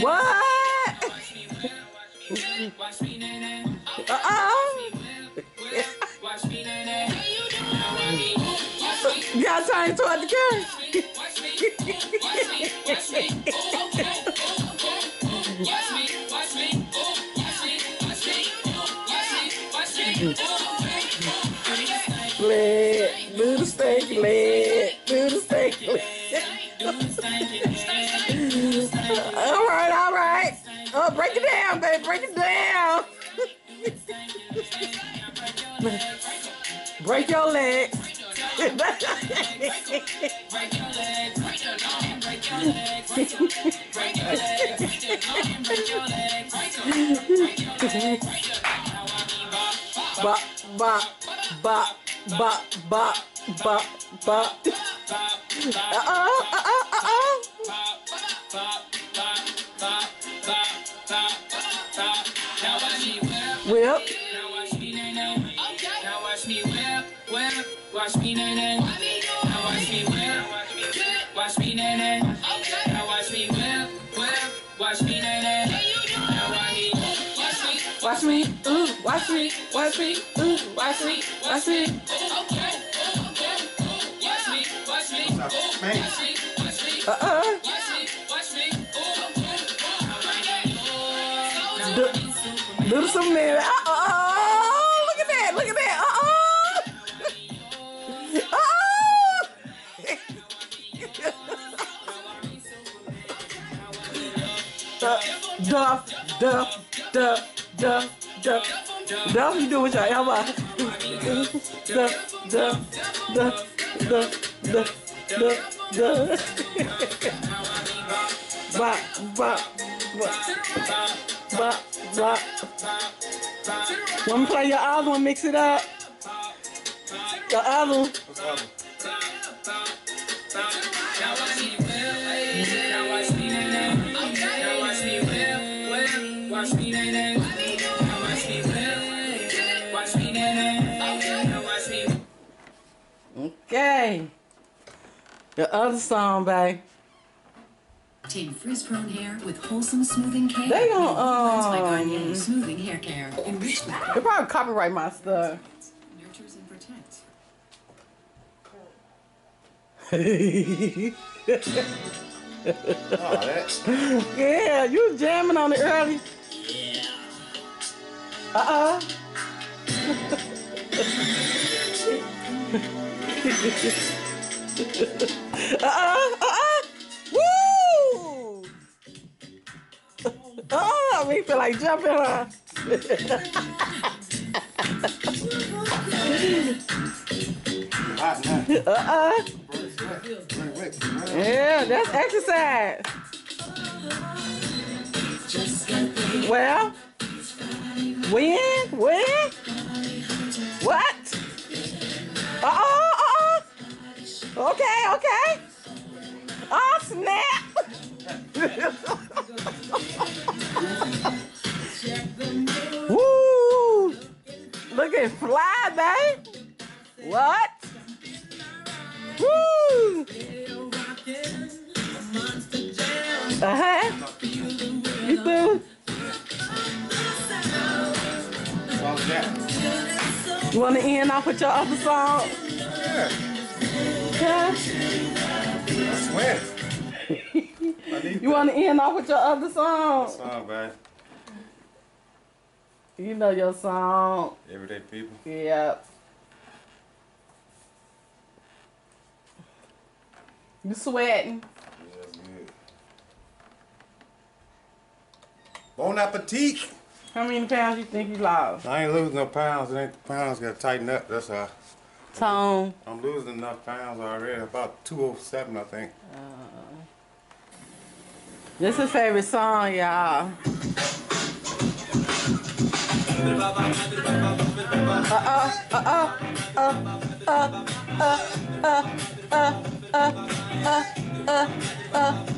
What? Uh-oh. Gotta turn toward the camera. leg, do the stanky leg, go. Break it down, baby. Break it down. break your legs. bop, bop, bop, bop, bop, bop, bop. Uh-oh, uh-oh, uh-oh. Whip. Now watch me, Now watch me whip, whip. Watch me, Now watch me whip, watch me, Now watch me whip, whip. Watch me, Now watch me. Watch me, ooh, watch me, watch me, ooh, watch me, watch me. Okay, okay, watch me, watch me, watch me, watch me. Uh-uh. Watch me, watch me, ooh. Little some man. Uh oh. Look at that. Look at that. Uh oh. Uh Oh. duff, duff, duff, duff, duff, duff. Duff, you do what y'all ever. Duff, duff, duff, duff, duff, duff, duff. Bop, bop, bop bop, bop. One play your other one, mix it up. The other. Watch Okay. The other song, babe. Obtain frizz-prone hair with wholesome smoothing care. They gonna um. Smoothing hair care. Enriched They probably copyright my stuff. Nurtures and protects. oh, that's... yeah, you was jamming on it early. Yeah. Uh uh uh-uh, uh-uh. Oh, we feel like jumping, huh? uh-uh. Yeah, that's exercise. Well, when? When? What? Uh-oh. Okay, okay. Oh, snap. You through? You want to end off with your other song? Yeah. Yeah. I swear. you want to end off with your other song? What song, man. You know your song. Everyday people. Yep. You sweating? Yeah, that's good. Bon appetit. How many pounds you think you lost? I ain't losing no pounds. It ain't the pounds got to tighten up. That's how. Tone. I'm losing enough pounds already. About 207, I think. Uh, this is a favorite song, y'all. Uh uh uh uh uh uh uh uh uh uh uh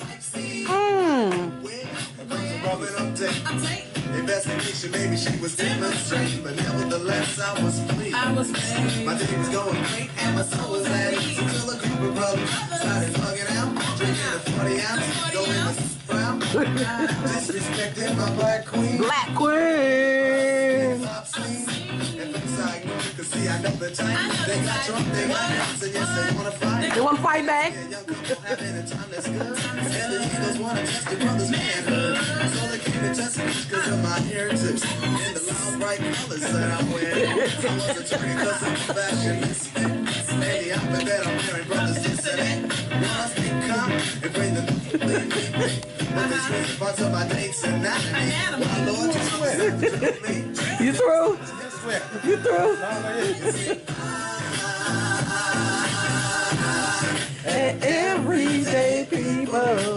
like, see, Mmm. Investigation, maybe she was demonstrating, but nevertheless, I was pleased. I was made. My day was going great and my soul was at ease until a group of brothers started bugging out, drinking a 40 ounce, going to brown, disrespecting my black queen. Black Queen. See, I know the time. They got drunk, they got guns, and yes, they wanna fight. You wanna fight back? A young couple having a time that's good. And the Eagles wanna test their brother's manhood. So they came to test me because of my heritage. And the loud bright colors that I wear. I was a turning because of my fashionist. And the outfit that I'm wearing, brothers, this and that. Must become and bring the but there's reason parts of my dates and me. Why, Lord, you specifically You through? Swear. You through? And everyday people.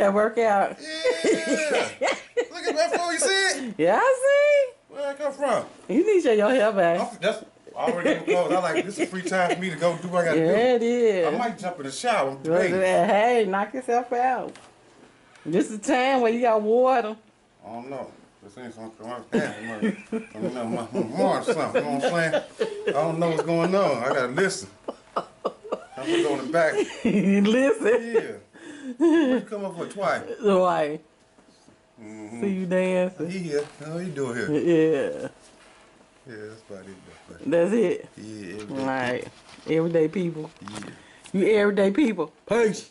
Gotta work out. Yeah. Look at that fool, you see it? Yeah, I see. Where that come from? You need to show your hair back. I'm- That's I already close. I like this is free time for me to go do what I gotta do. Yeah, it is. I might jump in the shower. Hey, knock yourself out. This is time where you got water. I don't know. This ain't something I understand. I don't know, my, my March something. You know what I'm saying? I don't know what's going on. I gotta listen. I'm gonna go in the back. Listen. Yeah. What you come up for twice? Right. Mm-hmm. See you dancing. He here. How you doing here? Yeah. Yeah, that's about it. That's That's it. Yeah, every day. Right. Everyday people. Yeah. You everyday people. Peace.